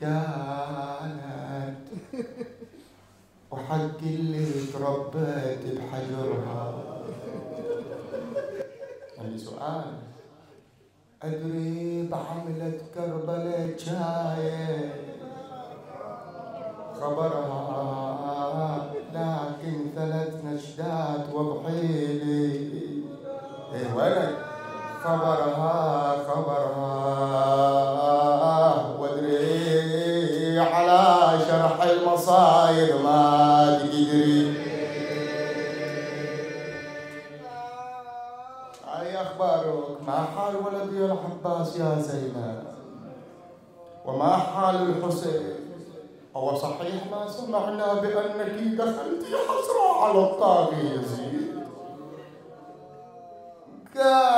كانت. وحق اللي تربيت بحجرها. عندي سؤال. أدري بعملة كربلة شاية خبرها لكن ثلاث نشدات وبحيلي صحيح ما سمعنا بأنك دخلت حسرة على الطاغي يزيد قال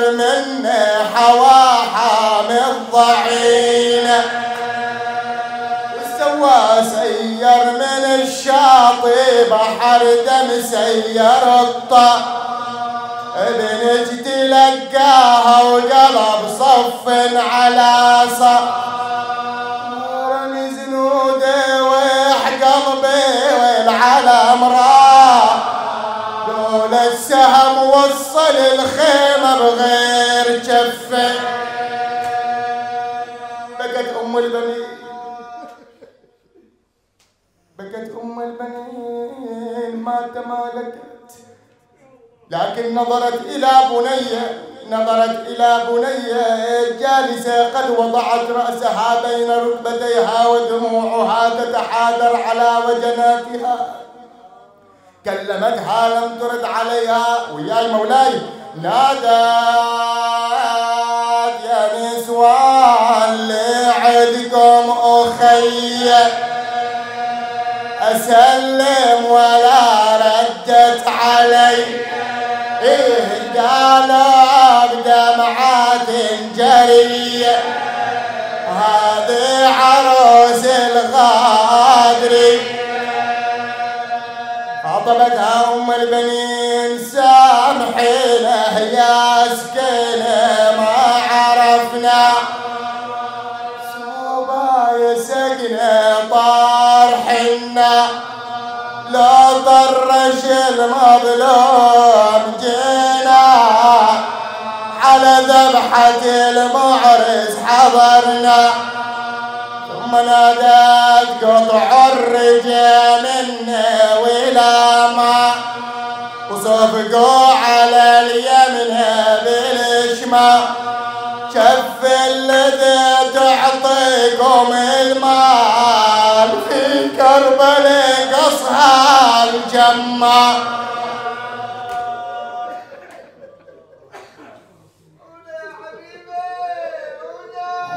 الفخر منه حوا حامي الضعينه سوى سير من الشاطئ بحر دم سير الطا. ابن تلقاها وقلب صف على صف والعلم راح دول السهم وصل الخيمة بغير جفة بقت أم البنين بكت أم البنين ما تمالكت. لكن نظرت إلى بنية نظرت إلى بنية جالسة قد وضعت رأسها بين ركبتيها ودموعها تتحادر على وجناتها. كلمتها لم ترد عليها وياي مولاي نادت يا نسوان لعدكم أخي. أسلم ولا ردت علي. إيه قالوا بدمعات جرية هذه خاطبتها أم البنين سامحينا يا سكينة ما عرفنا. صوبا يسقنا طار حنا لا طرش المظلوم جينا. على ذبحة المعرس حضرنا. ثم نادت قطع الرجال ما. وصفقوا على اليمن بالشمال شف الذي تعطيكم المال في كربلاء قصها الجمال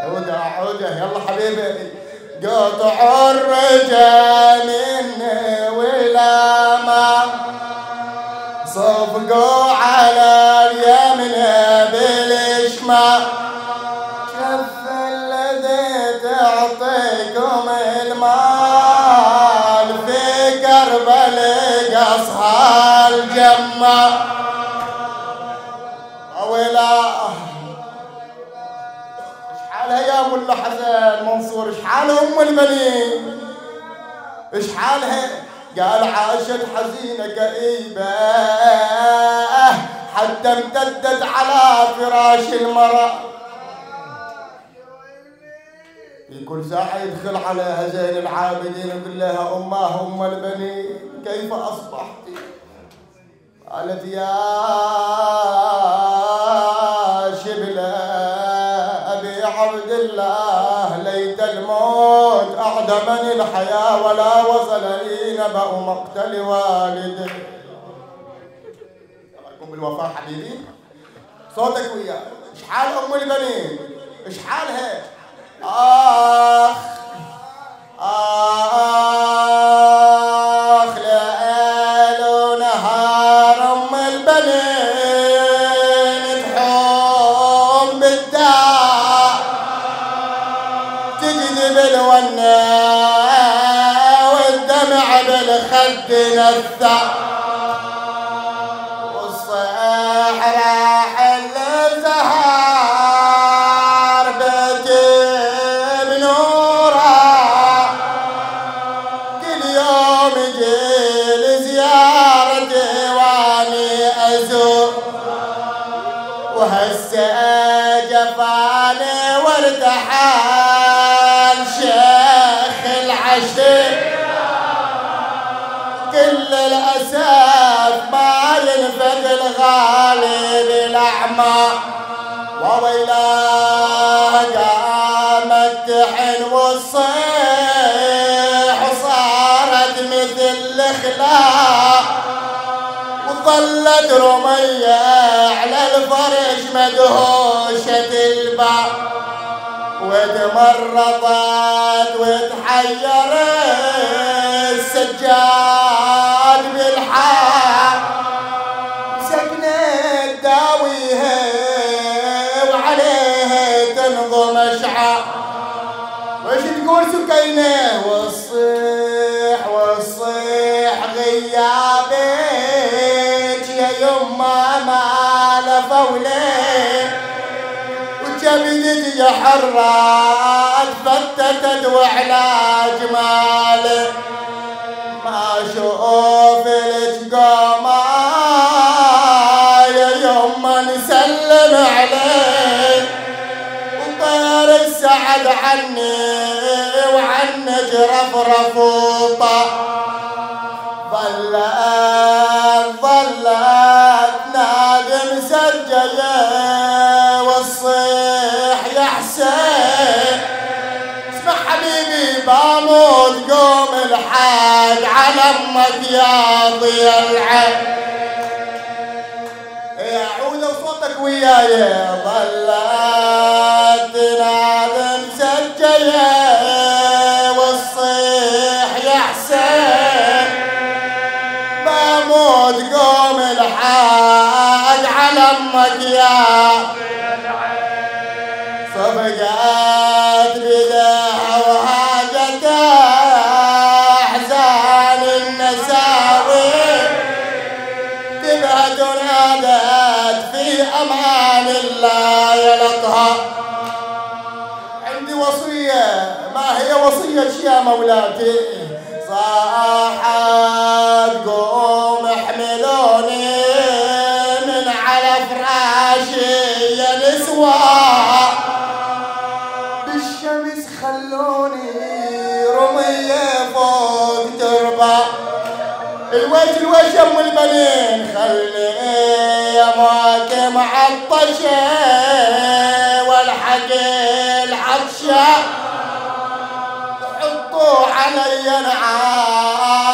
عودة عودة يلا حبيبي قطع الرجال ولا ما صفقوا حال أم البنين إيش حالها؟ قال عاشت حزينة كئيبة. حتى امتدت على فراش المرأة. في كل ساعة يدخل عليها زين العابدين يقول لها أماه أم البنين كيف أصبحت؟ قالت يا أبي عبد الله ليت الموت أعدمني الحياة ولا وصلني نبأ مقتل والدي رأيكم بالوفاء حبيبي. صوتك وياه. اشحال أم البنين؟ اشحالها آخ. اخ بالخد نثر الأعمى وويلا قامت تحن والصيح صارت مثل الخلاء وظلت رمية على الفرش مدهوشة الباب وتمرضت وتحيرت. والصيح والصيح يا يما ما حرات فتتت وعلاج مالك ما أشوف لك نجرف رفوطة ظلت ظلت نادم سجية والصيح يا حسين. اسمع حبيبي باموت قوم الحاج على أمك يا ضي العين. يا عودة وصوتك وياي. ظلت نادم سجية وصية يا مولاتي. صاحت قوم احملوني من على فراشي يا بالشمس خلوني رمية فوق تربة. الوجه الوجه أم البنين. خلي يا معطشة علي نعال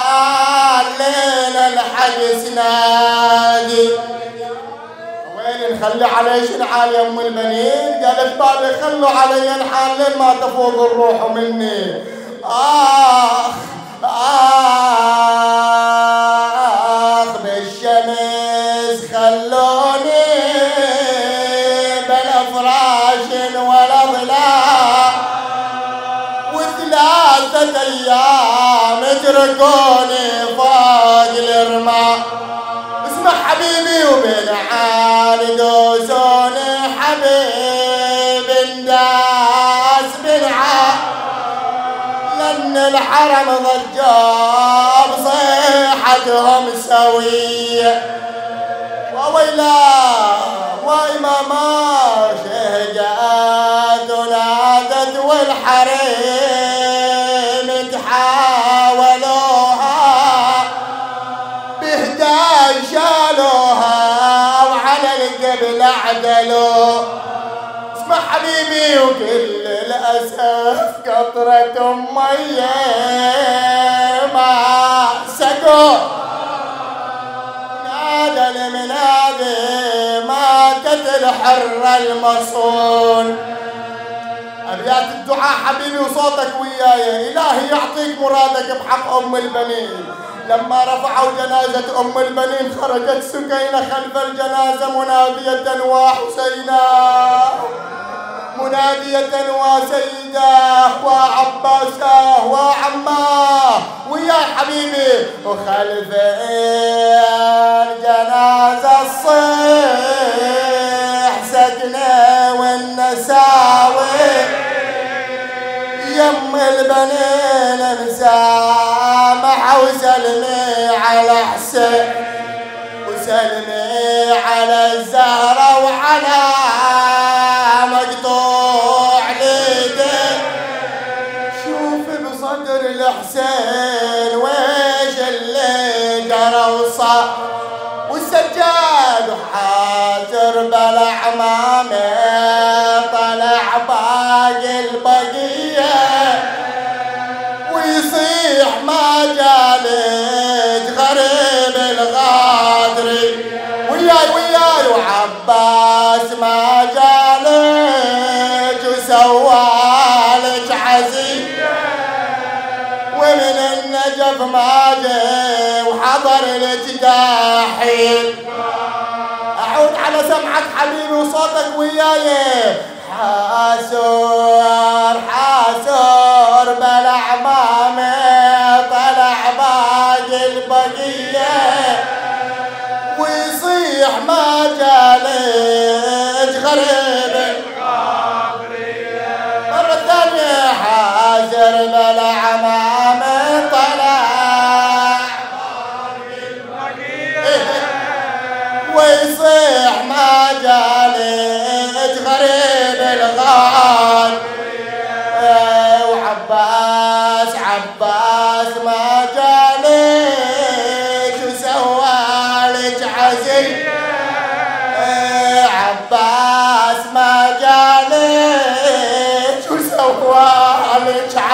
ليلة الحق سنادي وين نخلي علي شنعال يا أم البنين قالت بالي خلوا علي نحال لين ما تفوق الروح مني. آخ آخ. اتركوني فوق الرماء اسمع حبيبي وبين عالي دوسوني حبيب انداس بنعا لأن الحرم ضجاب صيحتهم سوية وويلا وإماما شهجات ونادت والحريم عدلوا. اسمع حبيبي وكل الأسف قطرة مية ما سكوا. نادى المنادي ماتت حر المصون. أبيات الدعاء حبيبي وصوتك وياي. إلهي يعطيك مرادك بحق أم البنين. لما رفعوا جنازة أم البنين خرجت سكينة خلف الجنازة منادية وحسينا منادية وسيداه وعباساه وعماه ويا حبيبي وخلفه سلمي على الزهرة وعلى واحد أعود على سمعك حبيبي وصوتك وياي. حاسوب.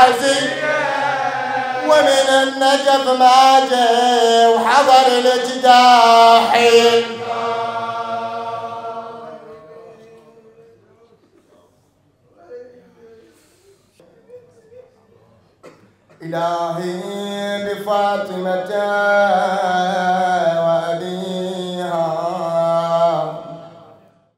العزيز ومن النجف ما جاء وحضر الجداحي إلهي بفاطمة